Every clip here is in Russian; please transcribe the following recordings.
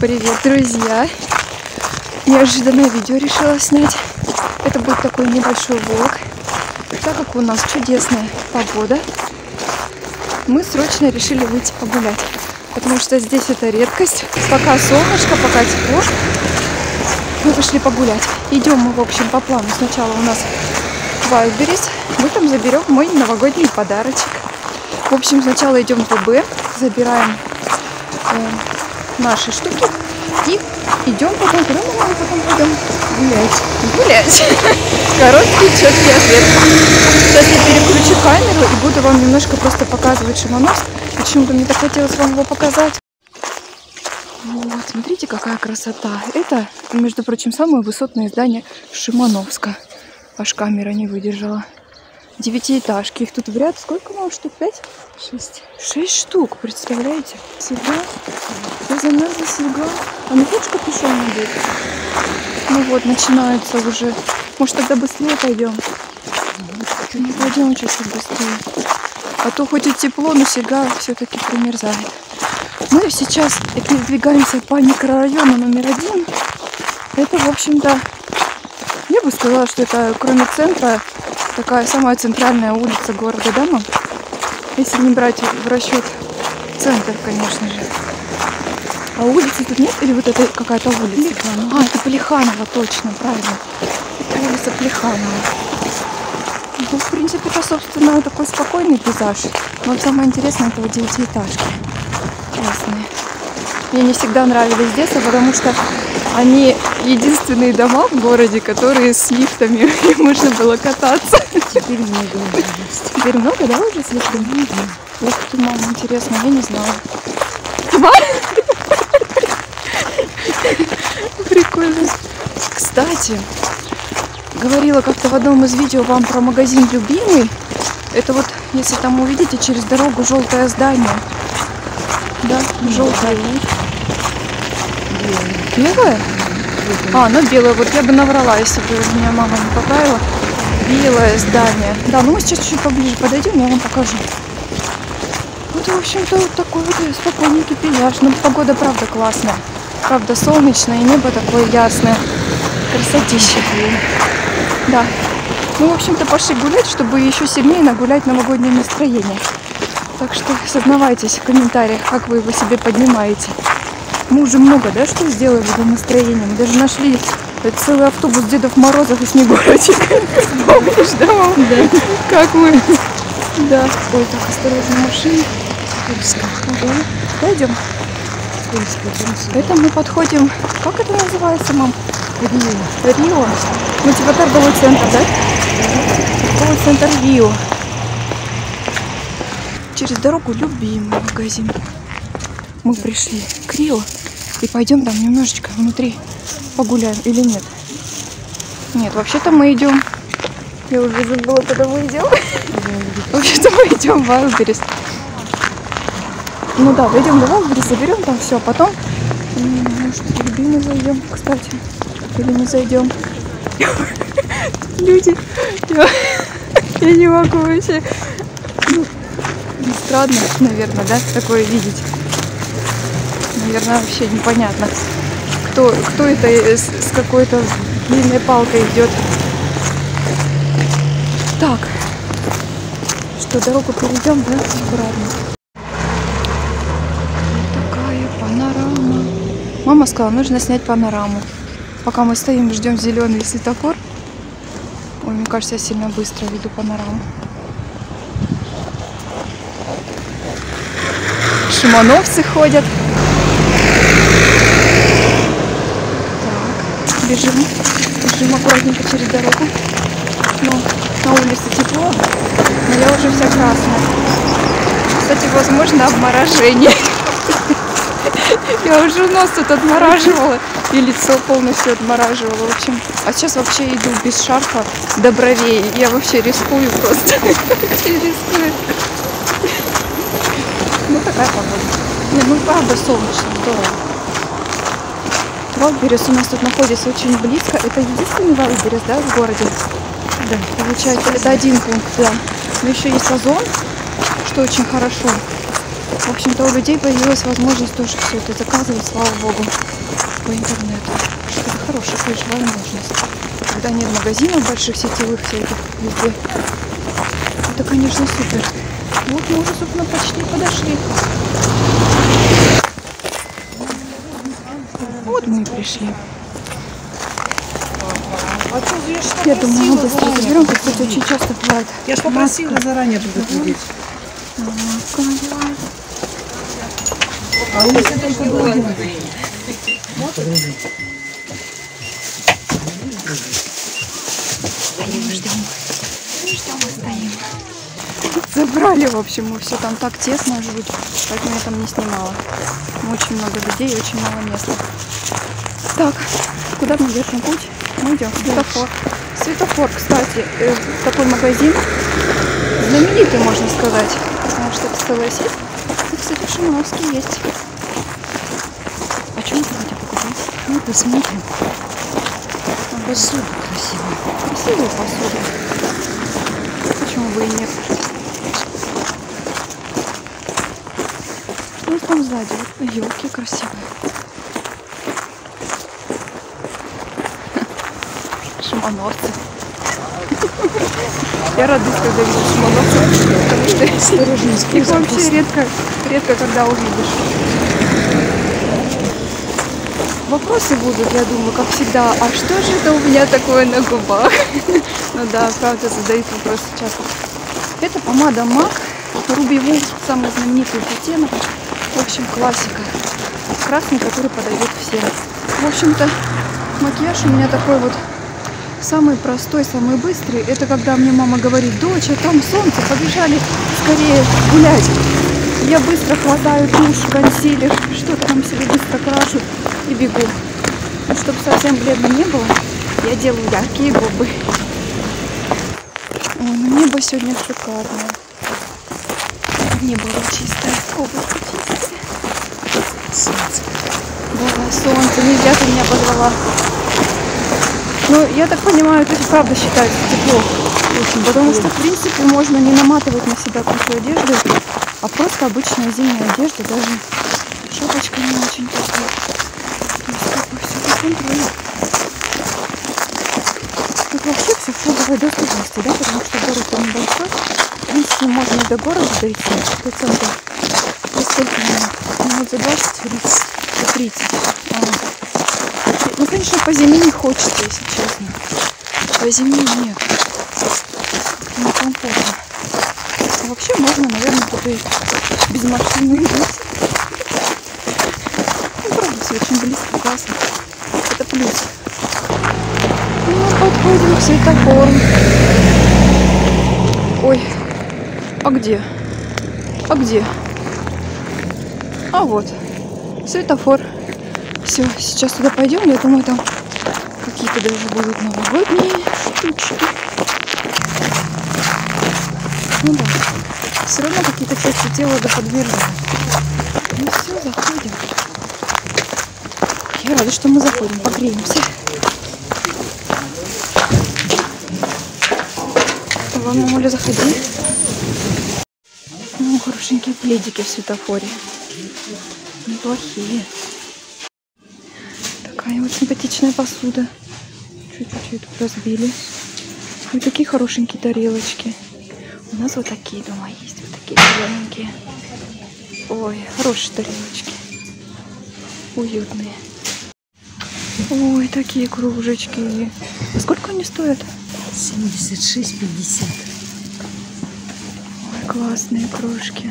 Привет, друзья! Неожиданное видео решила снять. Это будет такой небольшой влог. Так как у нас чудесная погода, мы срочно решили выйти погулять. Потому что здесь это редкость. Пока солнышко, пока тепло. Мы пошли погулять. Идем мы, в общем, по плану. Сначала у нас Вайлдберрис. Мы там заберем мой новогодний подарочек. В общем, сначала идем в ВБ, забираем э, наши штуки и идем потом, куда мы потом пойдем гулять. Гулять. Короткий, четкий ответ. Сейчас я переключу камеру и буду вам немножко просто показывать Шимановск. Почему-то мне так хотелось вам его показать. Вот, смотрите, какая красота. Это, между прочим, самое высотное здание Шимановска. Аж камера не выдержала. Девятиэтажки. Их тут в ряд сколько, мам, штук? Пять? Шесть. Шесть штук, представляете? Серьга. Я замерзла серьга. А ну хочешь капюшон надеть? Ну вот, начинается уже. Может, тогда быстрее пойдем? Ну, пойдем чуть-чуть быстрее. А то хоть и тепло, но серьга все-таки примерзает. Мы сейчас передвигаемся по микрорайону номер один. Это, в общем-то, я бы сказала, что это кроме центра такая самая центральная улица города Дама. Если не брать в расчет центр, конечно же. А улицы тут нет? Или вот это какая-то улица? Плеханова. А, это Плеханова, точно, правильно. Это улица Плеханова. Ну, в принципе, это, собственно, такой спокойный пейзаж. Но вот самое интересное, это вот девятиэтажки. Классные. Мне не всегда нравились детства, потому что они единственные дома в городе, которые с лифтами, и можно было кататься. Теперь много есть. Теперь много, да, уже с лифтами? Ух ты, мама, интересно, я не знала. Прикольно. Кстати, говорила как-то в одном из видео вам про магазин «Любимый». Это вот, если там увидите, через дорогу желтое здание. Да, желтое. Белое? А, ну белое. Вот я бы наврала, если бы меня мама не поправила. Белое здание. Да, ну мы сейчас чуть поближе подойдем, я вам покажу. Вот, в общем-то, вот такой вот спокойненький пейзаж. Ну, погода, правда, классная. Правда, солнечное, небо такое ясное. Красотища. Да. Ну, в общем-то, пошли гулять, чтобы еще сильнее нагулять новогоднее настроение. Так что сознавайтесь в комментариях, как вы его себе поднимаете. Мы уже много, да, что сделали для настроения. Мы даже нашли целый автобус Дедов Морозов и Снегурочек. Помнишь, да, мам? Да. Как мы? Да. Ой, так, осторожно, машина. Пойдем. Это мы подходим. Как это называется, мам? Рио. Рио. Ну, типа торговый центр, да? Торговый центр Рио. Через дорогу любимый магазин. Мы пришли к Рио и пойдем там немножечко внутри погуляем или нет? Нет, вообще-то мы идем. Я уже забыла, куда мы идем. Вообще-то мы идем в Вайлдберрис. Ну да, дойдем до Вайлдберрис, заберем там все, а потом, может, в любимый зайдем, кстати. Или не зайдем. Люди, я, я не могу вообще. Ну, странно, наверное, да, такое видеть. Наверное, вообще непонятно, кто, кто это с, с какой-то длинной палкой идет. Так, что, дорогу перейдем, да, аккуратно. Панорама. Мама сказала, нужно снять панораму. Пока мы стоим ждем зеленый светофор. Ой, мне кажется, я сильно быстро веду панораму. Шимановцы ходят. Бежим. Бежим аккуратненько через дорогу. Ну, на улице тепло, но я уже вся красная. Кстати, возможно, обморожение. Я уже нос тут отмораживала и лицо полностью отмораживала. В общем, а сейчас вообще иду без шарфа до бровей. Я вообще рискую просто. Рискую. Ну, такая погода. Не, ну, правда, солнечно, здорово. Wildberries у нас тут находится очень близко. Это единственный Wildberries, да, в городе? Да. Получается, это один пункт, да. Но еще есть озон, что очень хорошо. В общем-то, у людей появилась возможность тоже все это заказывать, слава богу, по интернету. Это хорошая, конечно, возможность. Когда нет магазинов больших сетевых всяких везде. Это, конечно, супер. Вот мы уже, собственно, почти подошли. Мы и пришли. Я думаю, мы быстро заберем. Тут, кстати, очень часто бывает. Я ж попросила заранее предупредить. Маска. А у меня только другой. Стоим, ждем. Ждем и стоим. Забрали, в общем, мы все там так тесно живут, поэтому я там не снимала. Очень много людей и очень мало места. Так, куда мы держим путь? Мы идем. Светофор. Светофор, кстати, э, такой магазин знаменитый, можно сказать, потому что это целая сеть. И, кстати, в Шимановске есть. А что мы сегодня покупать? Ну, посмотрим. Посуду красивая. Красивую посуду. Почему бы и нет? Там сзади вот елки красивые. Шимановцы. Я радуюсь, когда вижу шимановцев, потому что их вообще редко, редко когда увидишь. Вопросы будут, я думаю, как всегда, а что же это у меня такое на губах? Ну да, правда, задают вопросы часто. Это помада MAC Ruby Wool, самый знаменитый оттенок. В общем, классика. Красный, который подойдет всем. В общем-то, макияж у меня такой вот самый простой, самый быстрый. Это когда мне мама говорит, доча, там солнце, побежали скорее гулять. Я быстро хватаю тушь, консилер, что-то там себе быстро крашу и бегу. И чтобы совсем бледно не было, я делаю яркие губы. Ну небо сегодня шикарное. Небо чистое, облако. Солнце. Да, солнце, нельзя ты меня позвала. Ну, я так понимаю, это правда считается тепло. Очень, потому что, в принципе, можно не наматывать на себя кучу одежды, а просто обычная зимняя одежда, даже шапочка не очень теплая. Тут вообще все в шаговой доступности, да, потому что город он небольшой. В принципе, можно до города дойти, до центра. Сколько минут? Минут за 20? 30. За 30. А. Ну, конечно, по зиме не хочется, если честно. По зиме нет. Некомфортно. А вообще можно, наверное, тут и без машины идти. Ну, правда, все очень близко, классно. Это плюс. Ну, подходим к светофору. Ой, а где? А где? А вот, светофор. Все, сейчас туда пойдем. Я думаю, там какие-то даже будут новогодние штучки. Ну да, все равно какие-то части тела да подвержены. Ну все, заходим. Я рада, что мы заходим, погреемся. Ладно, Оля, заходи. Ну, хорошенькие пледики в светофоре. Неплохие. Такая вот симпатичная посуда. Чуть-чуть ее тут разбили. Вот такие хорошенькие тарелочки. У нас вот такие дома есть. Вот такие зелененькие. Ой, хорошие тарелочки. Уютные. Ой, такие кружечки. А сколько они стоят? 76,50. Ой, классные кружки.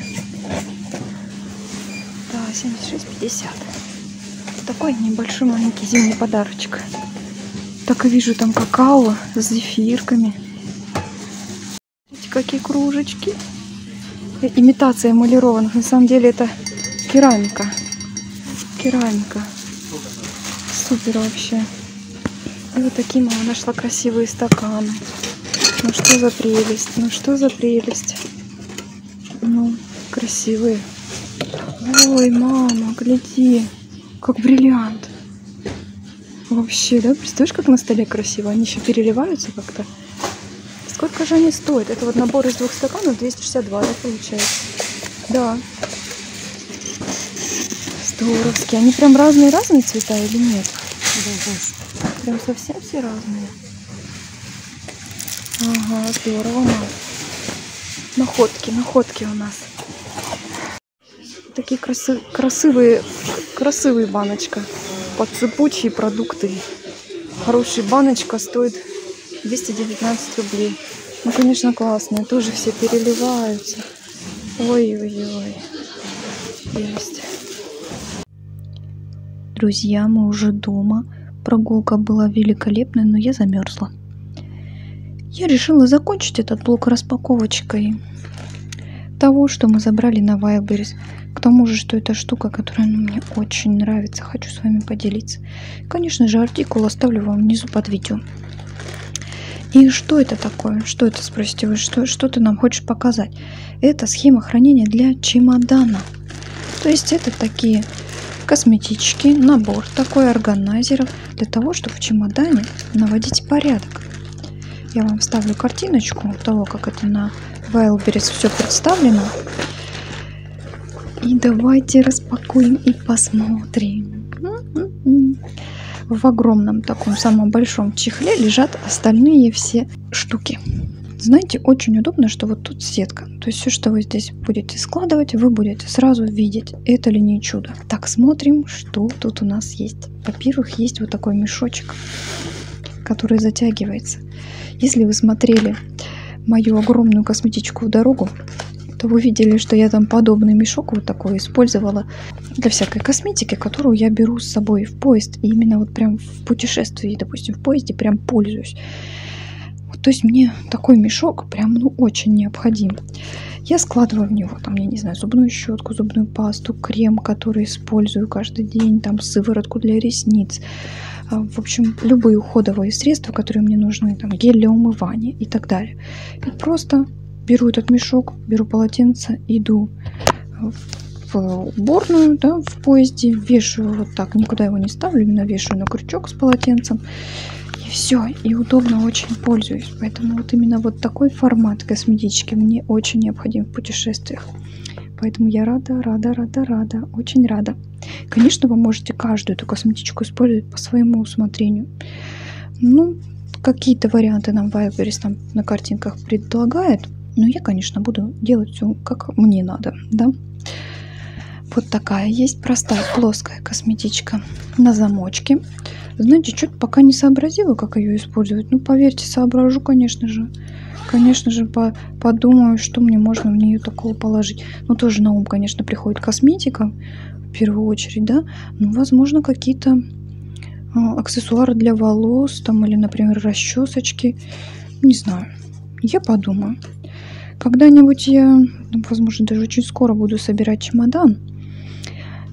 Да, 76,50. Такой небольшой маленький зимний подарочек. Так и вижу там какао с зефирками. Смотрите, какие кружечки. Э, Имитация эмалированных. На самом деле это керамика. Керамика. Супер вообще. И вот такие мама нашла красивые стаканы. Ну что за прелесть, ну что за прелесть. Ну, красивые. Ой, мама, гляди, как бриллиант. Вообще, да? Представляешь, как на столе красиво? Они еще переливаются как-то. Сколько же они стоят? Это вот набор из двух стаканов 262, да, получается? Да. Здоровски. Они прям разные-разные цвета или нет? Да, Прям совсем все разные. Ага, здорово, мам. Находки, находки у нас. Такие красы, красивые, красивые баночка. Подсыпучие продукты. Хорошая баночка стоит 219 рублей. Ну, конечно, классные. Тоже все переливаются. Ой-ой-ой. Есть. Друзья, мы уже дома. Прогулка была великолепной, но я замерзла. Я решила закончить этот блок распаковочкой того, что мы забрали на Wildberries. К тому же, что это штука, которая ну, мне очень нравится. Хочу с вами поделиться. Конечно же, артикул оставлю вам внизу под видео. И что это такое? Что это, спросите вы? Что, что ты нам хочешь показать? Это схема хранения для чемодана. То есть это такие косметички, набор такой органайзеров для того, чтобы в чемодане наводить порядок. Я вам вставлю картиночку того, как это на Wildberries все представлено. И давайте распакуем и посмотрим. В огромном таком самом большом чехле лежат остальные все штуки. Знаете, очень удобно, что вот тут сетка. То есть все, что вы здесь будете складывать, вы будете сразу видеть. Это ли не чудо? Так, смотрим, что тут у нас есть. Во-первых, есть вот такой мешочек, который затягивается. Если вы смотрели мою огромную косметичку в дорогу, то вы видели, что я там подобный мешок вот такой использовала для всякой косметики, которую я беру с собой в поезд. И именно вот прям в путешествии, допустим, в поезде прям пользуюсь. Вот, то есть мне такой мешок прям ну очень необходим. Я складываю в него, там, я не знаю, зубную щетку, зубную пасту, крем, который использую каждый день, там, сыворотку для ресниц, а, в общем, любые уходовые средства, которые мне нужны, там, гель для умывания и так далее. И просто беру этот мешок, беру полотенце, иду в уборную, да, в поезде, вешаю вот так, никуда его не ставлю, именно вешаю на крючок с полотенцем. И все, и удобно очень пользуюсь. Поэтому вот именно вот такой формат косметички мне очень необходим в путешествиях. Поэтому я рада, рада, рада, рада, очень рада. Конечно, вы можете каждую эту косметичку использовать по своему усмотрению. Ну, какие-то варианты нам Вайберис там на картинках предлагает. Но я, конечно, буду делать все, как мне надо, да. Вот такая есть простая плоская косметичка на замочке. Знаете, что-то пока не сообразила, как ее использовать. Ну, поверьте, соображу, конечно же. Конечно же, по подумаю, что мне можно в нее такого положить. Ну, тоже на ум, конечно, приходит косметика, в первую очередь, да. Ну, возможно, какие-то э, аксессуары для волос, там, или, например, расчесочки. Не знаю. Я подумаю. Когда-нибудь я, возможно, даже очень скоро буду собирать чемодан.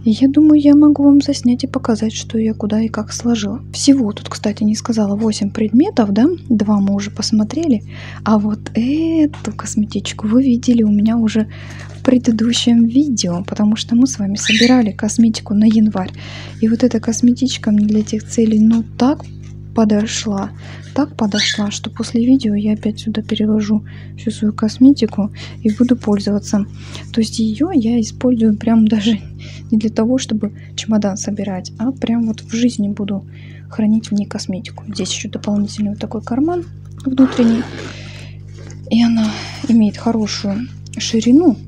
Я думаю, я могу вам заснять и показать, что я куда и как сложила. Всего тут, кстати, не сказала 8 предметов, да? Два мы уже посмотрели. А вот эту косметичку вы видели у меня уже в предыдущем видео, потому что мы с вами собирали косметику на январь. И вот эта косметичка мне для этих целей, ну, так подошла, так подошла, что после видео я опять сюда переложу всю свою косметику и буду пользоваться. То есть ее я использую прям даже не для того, чтобы чемодан собирать, а прям вот в жизни буду хранить в ней косметику. Здесь еще дополнительный вот такой карман внутренний. И она имеет хорошую ширину.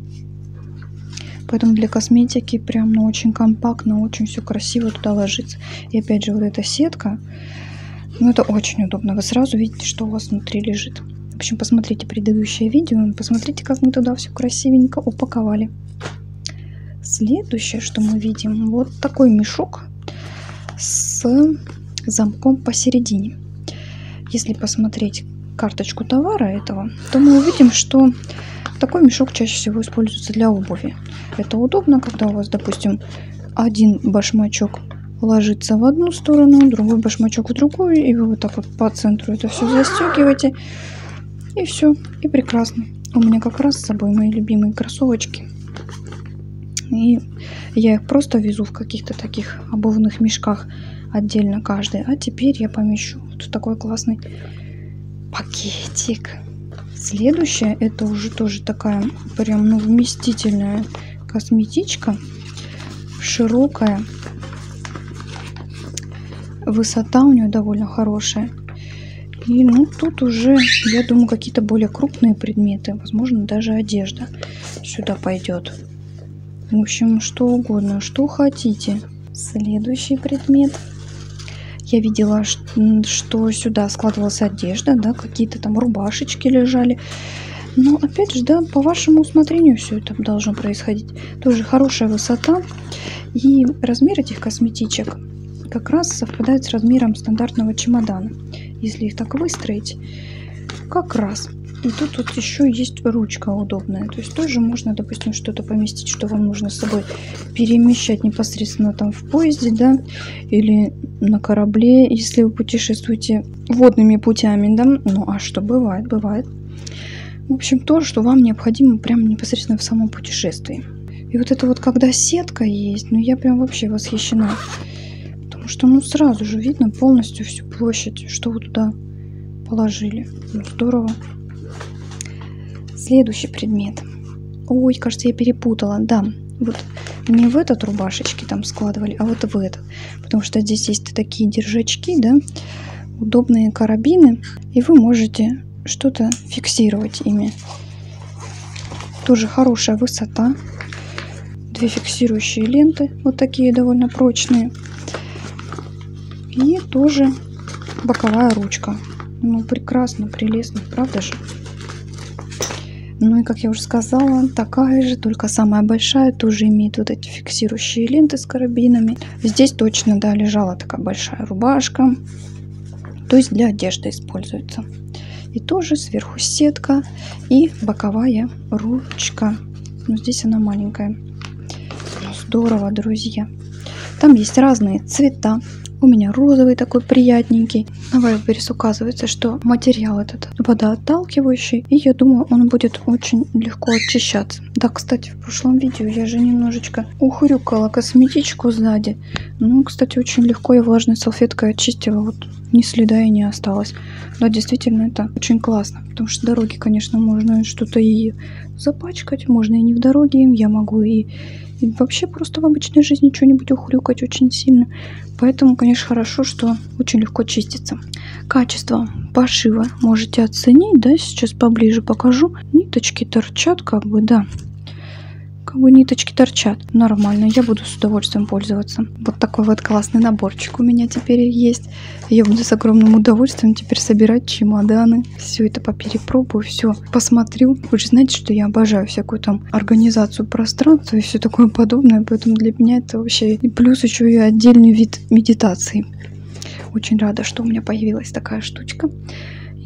Поэтому для косметики прям ну, очень компактно, очень все красиво туда ложится. И опять же вот эта сетка, ну, это очень удобно. Вы сразу видите, что у вас внутри лежит. В общем, посмотрите предыдущее видео. Посмотрите, как мы туда все красивенько упаковали. Следующее, что мы видим, вот такой мешок с замком посередине. Если посмотреть карточку товара этого, то мы увидим, что такой мешок чаще всего используется для обуви. Это удобно, когда у вас, допустим, один башмачок ложится в одну сторону, другой башмачок в другую, и вы вот так вот по центру это все застегиваете, и все, и прекрасно. У меня как раз с собой мои любимые кроссовочки. И я их просто везу в каких-то таких обувных мешках отдельно каждый. А теперь я помещу вот в такой классный пакетик. Следующая, это уже тоже такая прям ну, вместительная косметичка. широкая. Высота у нее довольно хорошая. И ну тут уже, я думаю, какие-то более крупные предметы. Возможно, даже одежда сюда пойдет. В общем, что угодно, что хотите. Следующий предмет. Я видела, что сюда складывалась одежда, да, какие-то там рубашечки лежали. Но опять же, да, по вашему усмотрению все это должно происходить. Тоже хорошая высота. И размер этих косметичек как раз совпадает с размером стандартного чемодана. Если их так выстроить, как раз. И тут вот еще есть ручка удобная. То есть тоже можно, допустим, что-то поместить, что вам нужно с собой перемещать непосредственно там в поезде, да, или на корабле, если вы путешествуете водными путями, да. Ну, а что бывает? Бывает. В общем, то, что вам необходимо прямо непосредственно в самом путешествии. И вот это вот, когда сетка есть, ну я прям вообще восхищена. Потому что, ну, сразу же видно полностью всю площадь, что вы туда положили. Ну, здорово. Следующий предмет. Ой, кажется, я перепутала. Да, вот не в этот рубашечки там складывали, а вот в этот. Потому что здесь есть такие держачки, да, удобные карабины. И вы можете что-то фиксировать ими. Тоже хорошая высота. Две фиксирующие ленты, вот такие довольно прочные. И тоже боковая ручка. Ну, прекрасно, прелестно, правда же? Ну и, как я уже сказала, такая же, только самая большая, тоже имеет вот эти фиксирующие ленты с карабинами. Здесь точно, да, лежала такая большая рубашка. То есть для одежды используется. И тоже сверху сетка и боковая ручка. Но здесь она маленькая. Здорово, друзья. Там есть разные цвета. У меня розовый такой приятненький. На Wildberries указывается, что материал этот водоотталкивающий. И я думаю, он будет очень легко очищаться. Да, кстати, в прошлом видео я же немножечко ухрюкала косметичку сзади. Ну, кстати, очень легко я влажной салфеткой очистила. Вот ни следа и не осталось. Да, действительно, это очень классно. Потому что дороги, конечно, можно что-то и запачкать. Можно и не в дороге. Я могу и и вообще просто в обычной жизни что-нибудь ухрюкать очень сильно. Поэтому, конечно, хорошо, что очень легко чистится. Качество пошива можете оценить, да, сейчас поближе покажу. Ниточки торчат, как бы, да как бы ниточки торчат. Нормально, я буду с удовольствием пользоваться. Вот такой вот классный наборчик у меня теперь есть. Я буду с огромным удовольствием теперь собирать чемоданы. Все это поперепробую, все посмотрю. Вы же знаете, что я обожаю всякую там организацию пространства и все такое подобное. Поэтому для меня это вообще и плюс еще и отдельный вид медитации. Очень рада, что у меня появилась такая штучка.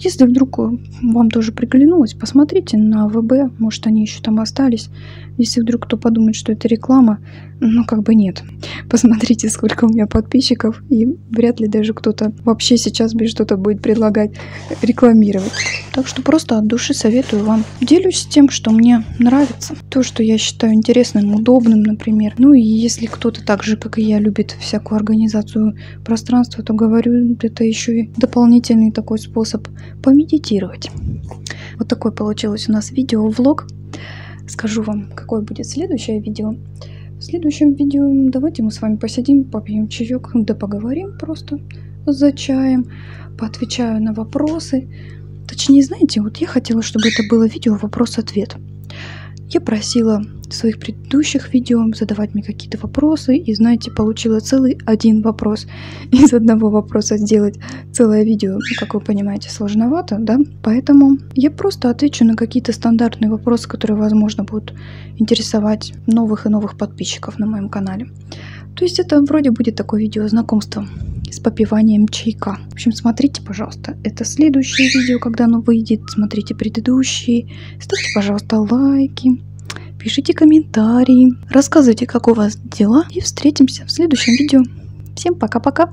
Если вдруг вам тоже приглянулось, посмотрите на ВБ, может они еще там остались. Если вдруг кто подумает, что это реклама, ну как бы нет. Посмотрите, сколько у меня подписчиков, и вряд ли даже кто-то вообще сейчас мне что-то будет предлагать рекламировать. Так что просто от души советую вам. Делюсь тем, что мне нравится. То, что я считаю интересным, удобным, например. Ну и если кто-то так же, как и я, любит всякую организацию пространства, то говорю, это еще и дополнительный такой способ помедитировать. Вот такой получилось у нас видео-влог скажу вам, какое будет следующее видео. В следующем видео давайте мы с вами посидим, попьем чаек, да поговорим просто за чаем, поотвечаю на вопросы. Точнее, знаете, вот я хотела, чтобы это было видео вопрос-ответ. Я просила в своих предыдущих видео задавать мне какие-то вопросы, и, знаете, получила целый один вопрос. Из одного вопроса сделать целое видео, ну, как вы понимаете, сложновато, да? Поэтому я просто отвечу на какие-то стандартные вопросы, которые, возможно, будут интересовать новых и новых подписчиков на моем канале. То есть это вроде будет такое видео знакомства с попиванием чайка. В общем, смотрите, пожалуйста, это следующее видео, когда оно выйдет. Смотрите предыдущие. Ставьте, пожалуйста, лайки. Пишите комментарии. Рассказывайте, как у вас дела. И встретимся в следующем видео. Всем пока-пока.